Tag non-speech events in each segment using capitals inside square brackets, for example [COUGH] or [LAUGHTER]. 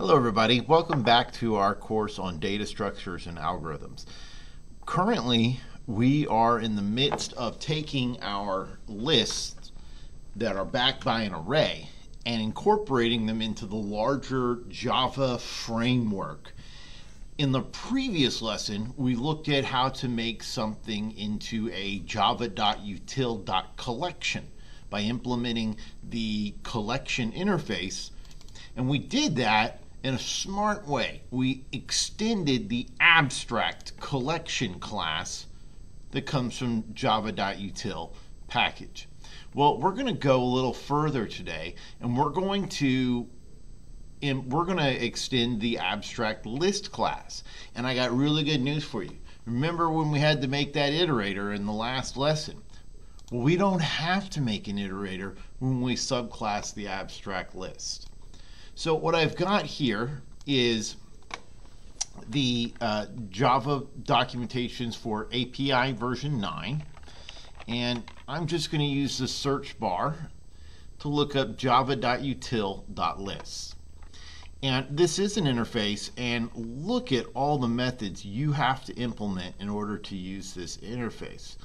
Hello everybody, welcome back to our course on data structures and algorithms. Currently, we are in the midst of taking our lists that are backed by an array and incorporating them into the larger Java framework. In the previous lesson, we looked at how to make something into a java.util.collection by implementing the collection interface. And we did that in a smart way. We extended the abstract collection class that comes from java.util package. Well, we're going to go a little further today, and we're going to and we're going to extend the abstract list class. And I got really good news for you. Remember when we had to make that iterator in the last lesson? Well, we don't have to make an iterator when we subclass the abstract list. So what I've got here is the uh, Java documentations for API version 9. And I'm just going to use the search bar to look up java.util.lists. And this is an interface, and look at all the methods you have to implement in order to use this interface.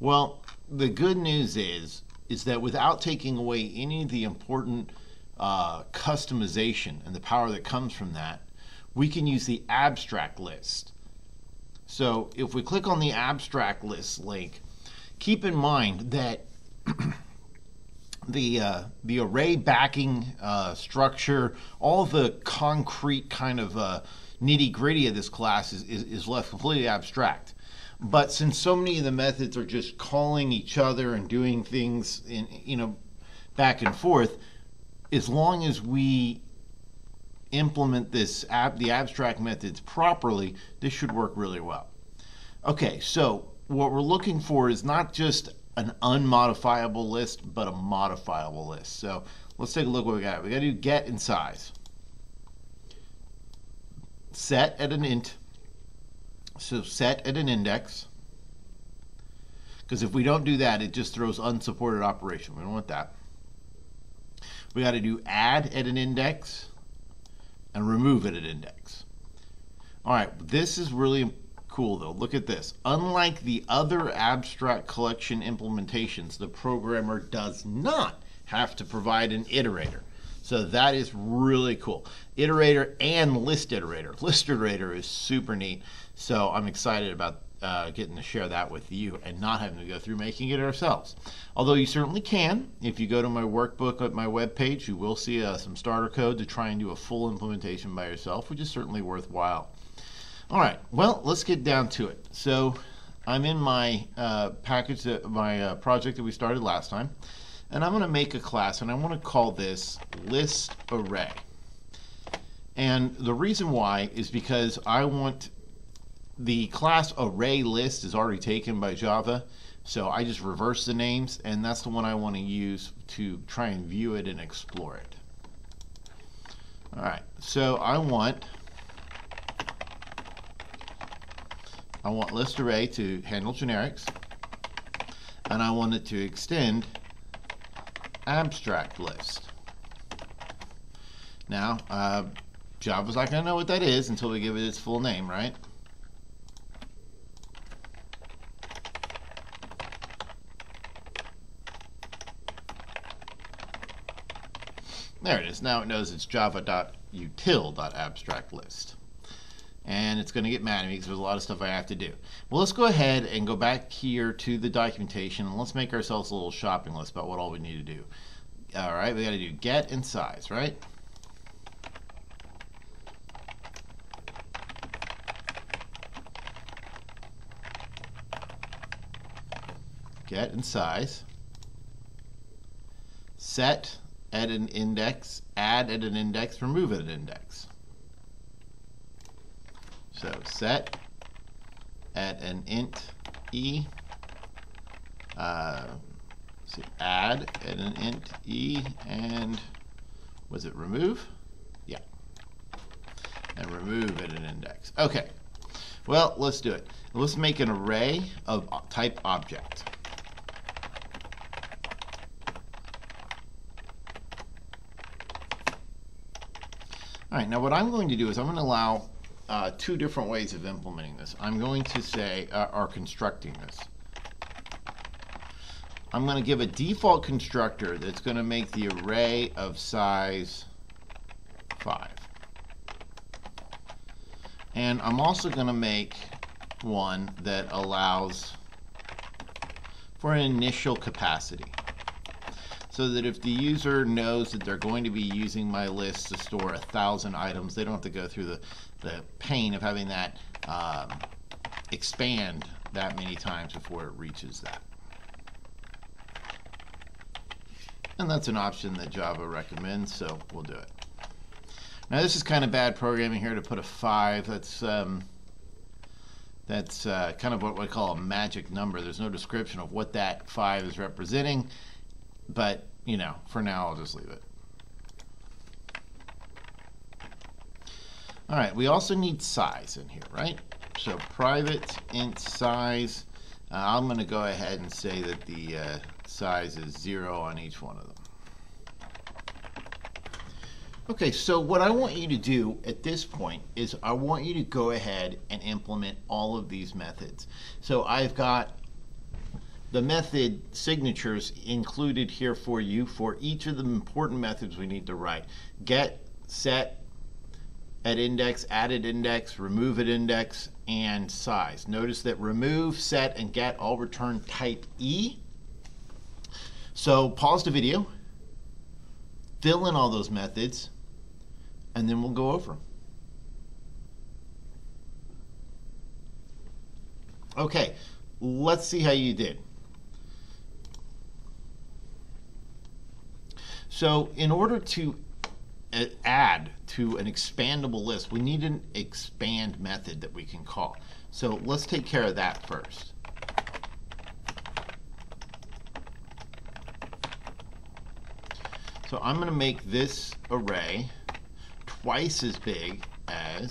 Well, the good news is, is that without taking away any of the important uh, customization and the power that comes from that, we can use the abstract list. So if we click on the abstract list link, keep in mind that [CLEARS THROAT] the uh, the array backing uh, structure, all the concrete kind of uh, nitty gritty of this class is, is, is left completely abstract. But since so many of the methods are just calling each other and doing things in you know back and forth, as long as we implement this ab the abstract methods properly, this should work really well. Okay, so what we're looking for is not just an unmodifiable list, but a modifiable list. So let's take a look what we got. We got to do get and size. Set at an int. So set at an index. Because if we don't do that, it just throws unsupported operation. We don't want that. We got to do add at an index and remove at an index. All right, this is really cool though. Look at this. Unlike the other abstract collection implementations, the programmer does not have to provide an iterator. So that is really cool. Iterator and list iterator. List iterator is super neat. So I'm excited about uh, getting to share that with you and not having to go through making it ourselves. Although you certainly can. If you go to my workbook at my webpage, you will see uh, some starter code to try and do a full implementation by yourself, which is certainly worthwhile. All right, well, let's get down to it. So I'm in my uh, package, that, my uh, project that we started last time, and I'm going to make a class, and I want to call this list array. And the reason why is because I want the class array list is already taken by Java, so I just reverse the names, and that's the one I want to use to try and view it and explore it. All right, so I want I want list array to handle generics, and I want it to extend abstract list. Now, uh, Java's not going to know what that is until we give it its full name, right? There it is. Now it knows it's java.util.abstractList. And it's going to get mad at me because there's a lot of stuff I have to do. Well, let's go ahead and go back here to the documentation and let's make ourselves a little shopping list about what all we need to do. All right, we got to do get and size, right? Get and size. Set at an index, add at an index, remove at an index. So set at an int e, uh, see, add at an int e, and was it remove? Yeah. And remove at an index. Okay. Well, let's do it. Let's make an array of type object. All right, now what I'm going to do is I'm going to allow uh, two different ways of implementing this. I'm going to say, uh, or constructing this. I'm going to give a default constructor that's going to make the array of size 5. And I'm also going to make one that allows for an initial capacity. So that if the user knows that they're going to be using my list to store a thousand items, they don't have to go through the, the pain of having that um, expand that many times before it reaches that. And that's an option that Java recommends, so we'll do it. Now this is kind of bad programming here to put a 5. That's um, that's uh, kind of what we call a magic number. There's no description of what that 5 is representing, but, you know, for now I'll just leave it. All right, we also need size in here, right? So private int size, uh, I'm going to go ahead and say that the uh, size is 0 on each one of them. Okay, so what I want you to do at this point is I want you to go ahead and implement all of these methods. So I've got the method signatures included here for you for each of the important methods we need to write. Get, set, at index, added index, remove at index, and size. Notice that remove, set, and get all return type E. So pause the video, fill in all those methods, and then we'll go over them. Okay, let's see how you did. So in order to uh, add to an expandable list, we need an expand method that we can call. So let's take care of that first. So I'm going to make this array twice as big as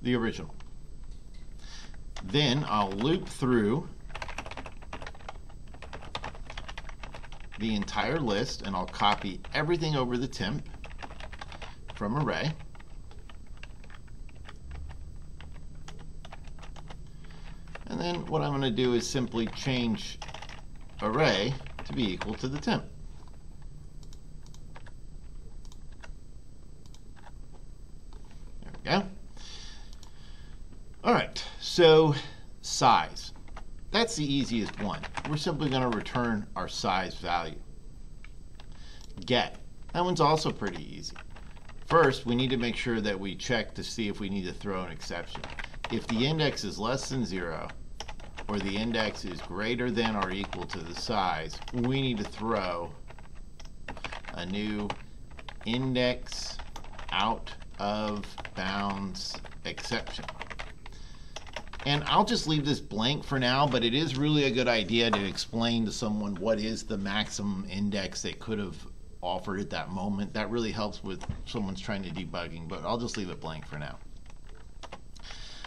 the original. Then I'll loop through the entire list and I'll copy everything over the temp from array. And then what I'm going to do is simply change array to be equal to the temp. There we go. All right, so size. That's the easiest one. We're simply going to return our size value. Get. That one's also pretty easy. First, we need to make sure that we check to see if we need to throw an exception. If the index is less than 0, or the index is greater than or equal to the size, we need to throw a new index out of bounds exception. And I'll just leave this blank for now, but it is really a good idea to explain to someone what is the maximum index they could have offered at that moment. That really helps with someone's trying to debugging, but I'll just leave it blank for now.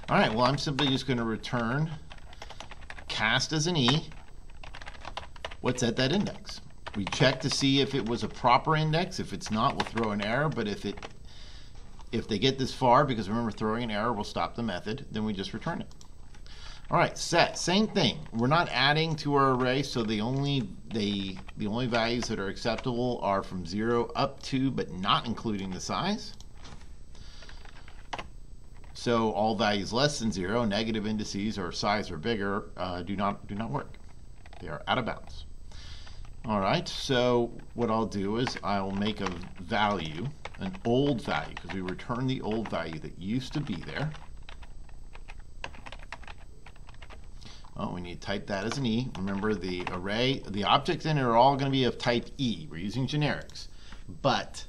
All right, well, I'm simply just going to return cast as an E what's at that index. We check to see if it was a proper index. If it's not, we'll throw an error, but if it if they get this far, because remember throwing an error will stop the method, then we just return it. All right, set, same thing. We're not adding to our array, so the only the the only values that are acceptable are from zero up to, but not including the size. So all values less than zero, negative indices or size or bigger, uh, do not do not work. They are out of bounds. All right, so what I'll do is I'll make a value, an old value, because we return the old value that used to be there. Oh, we need to type that as an E. Remember the array, the objects in it are all going to be of type E. We're using generics, but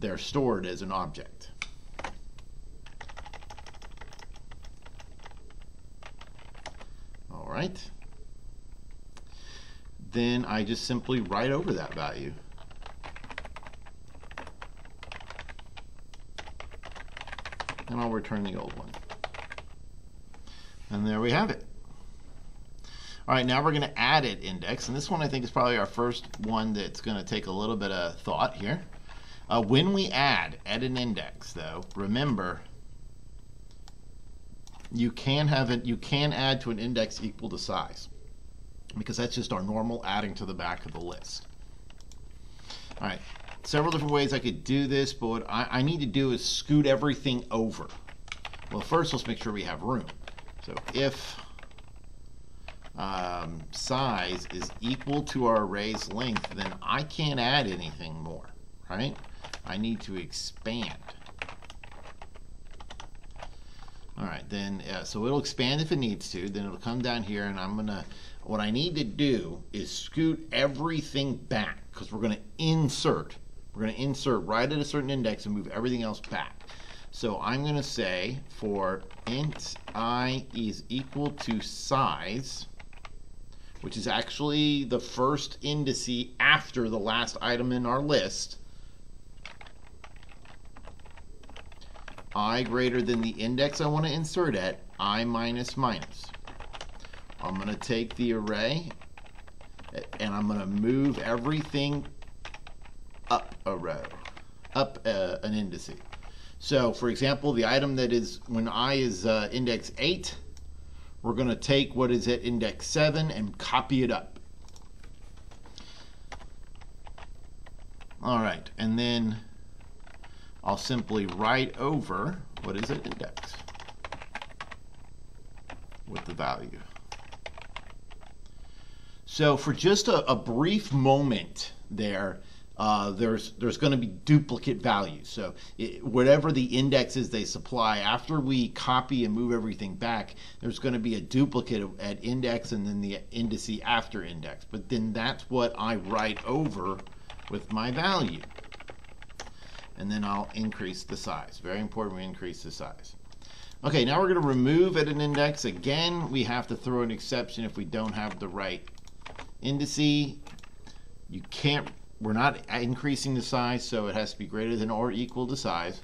they're stored as an object. All right. Then I just simply write over that value. And I'll return the old one. And there we have it. All right, now we're going to add it index, and this one I think is probably our first one that's going to take a little bit of thought here. Uh, when we add at an index, though, remember you can have it. You can add to an index equal to size because that's just our normal adding to the back of the list. All right, several different ways I could do this, but what I, I need to do is scoot everything over. Well, first let's make sure we have room. So if um, size is equal to our array's length, then I can't add anything more, right? I need to expand. All right, then, uh, so it'll expand if it needs to. Then it'll come down here, and I'm gonna, what I need to do is scoot everything back, because we're gonna insert. We're gonna insert right at a certain index and move everything else back. So I'm gonna say for int i is equal to size, which is actually the first indice after the last item in our list, i greater than the index I want to insert at, i minus minus. I'm going to take the array and I'm going to move everything up a row, up uh, an indice. So, for example, the item that is when i is uh, index 8, we're going to take what is at index 7 and copy it up. All right, and then I'll simply write over, what is it, index, with the value. So for just a, a brief moment there, uh, there's there's going to be duplicate values. So it, whatever the indexes they supply, after we copy and move everything back, there's going to be a duplicate at index and then the indice after index. But then that's what I write over with my value and then I'll increase the size. Very important we increase the size. Okay, now we're going to remove at an index. Again, we have to throw an exception if we don't have the right indice. You can't, we're not increasing the size, so it has to be greater than or equal to size.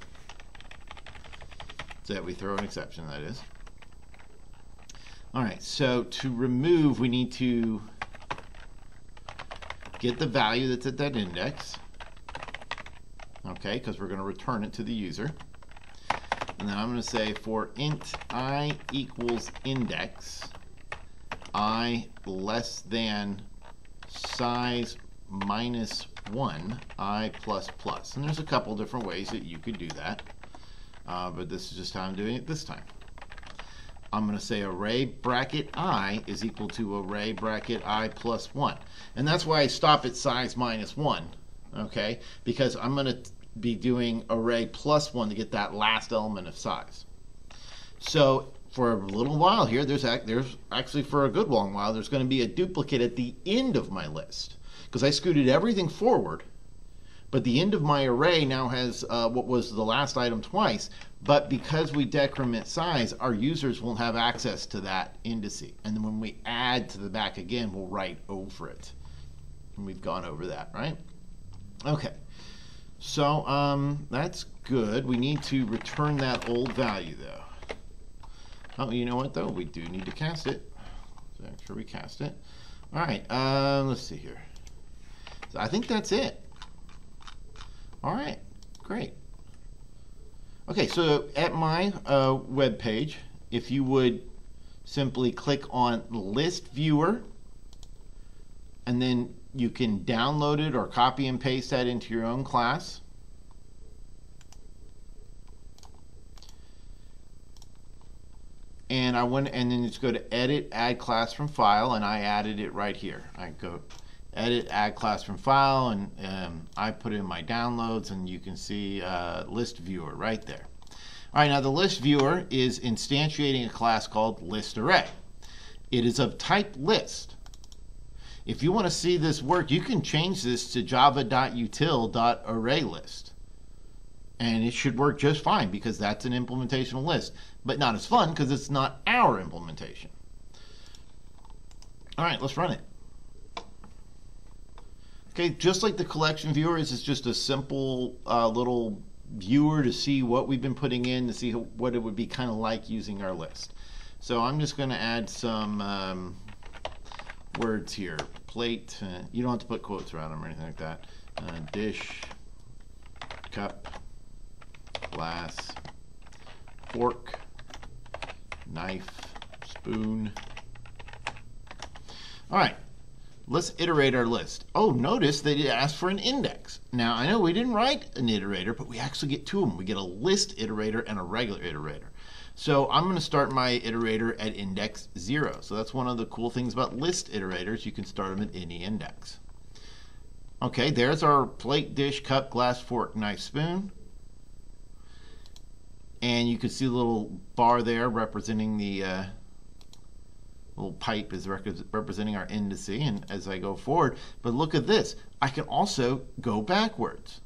So that we throw an exception, that is. All right, so to remove, we need to get the value that's at that index okay, because we're going to return it to the user. And then I'm going to say for int i equals index, i less than size minus 1, i plus plus. And there's a couple different ways that you could do that, uh, but this is just how I'm doing it this time. I'm going to say array bracket i is equal to array bracket i plus 1. And that's why I stop at size minus 1, okay? Because I'm going to be doing array plus one to get that last element of size. So for a little while here, there's, there's actually for a good long while, there's going to be a duplicate at the end of my list because I scooted everything forward. But the end of my array now has uh, what was the last item twice. But because we decrement size, our users won't have access to that indice. And then when we add to the back again, we'll write over it. And we've gone over that, right? Okay. So um, that's good. We need to return that old value though. Oh, you know what though? We do need to cast it. So make sure we cast it. All right, uh, let's see here. I think that's it. All right, great. Okay, so at my uh, web page, if you would simply click on List Viewer, and then you can download it or copy and paste that into your own class. And I went and then just go to edit, add class from file, and I added it right here. I go edit, add class from file, and um, I put in my downloads, and you can see uh, list viewer right there. All right, now the list viewer is instantiating a class called list array. It is of type list. If you want to see this work, you can change this to java.util.arraylist. And it should work just fine because that's an implementation list, but not as fun because it's not our implementation. All right, let's run it. Okay, just like the collection viewer is, it's just a simple uh, little viewer to see what we've been putting in to see what it would be kind of like using our list. So I'm just going to add some um, words here. Plate, uh, you don't have to put quotes around them or anything like that. Uh, dish, cup, glass, fork, knife, spoon. All right, let's iterate our list. Oh, notice they asked for an index. Now, I know we didn't write an iterator, but we actually get two of them. We get a list iterator and a regular iterator. So I'm going to start my iterator at index 0. So that's one of the cool things about list iterators. You can start them at any index. Okay, there's our plate, dish, cup, glass, fork, knife, spoon. And you can see the little bar there representing the uh, little pipe is representing our indice and as I go forward. But look at this. I can also go backwards.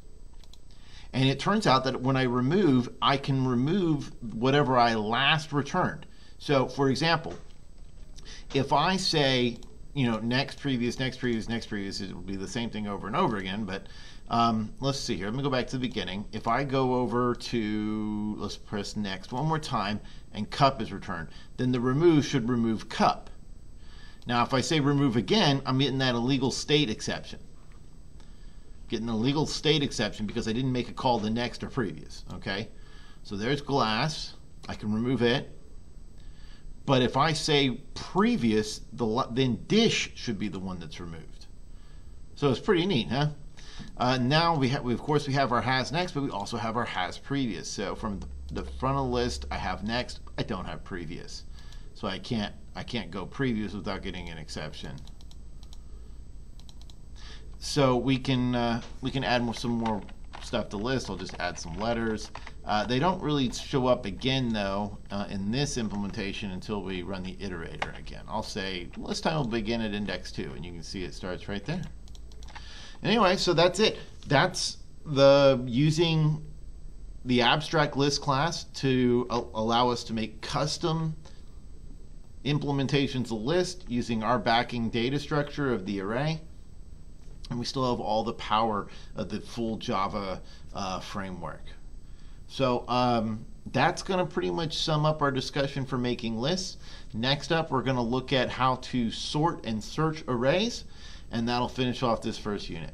And it turns out that when I remove, I can remove whatever I last returned. So for example, if I say, you know, next, previous, next, previous, next, previous, it will be the same thing over and over again. But um, let's see here. Let me go back to the beginning. If I go over to, let's press next one more time, and cup is returned, then the remove should remove cup. Now, if I say remove again, I'm getting that illegal state exception getting a legal state exception because I didn't make a call the next or previous. Okay, so there's glass. I can remove it. But if I say previous, the then dish should be the one that's removed. So it's pretty neat, huh? Uh, now we have, of course, we have our has next, but we also have our has previous. So from the, front of the list, I have next. I don't have previous, so I can't I can't go previous without getting an exception. So we can uh, we can add more, some more stuff to list. I'll just add some letters. Uh, they don't really show up again though uh, in this implementation until we run the iterator again. I'll say this time we'll begin at index 2 and you can see it starts right there. Anyway, so that's it. That's the using the abstract list class to allow us to make custom implementations of list using our backing data structure of the array and we still have all the power of the full Java uh, framework. So um, that's going to pretty much sum up our discussion for making lists. Next up, we're going to look at how to sort and search arrays, and that'll finish off this first unit.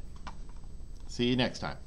See you next time.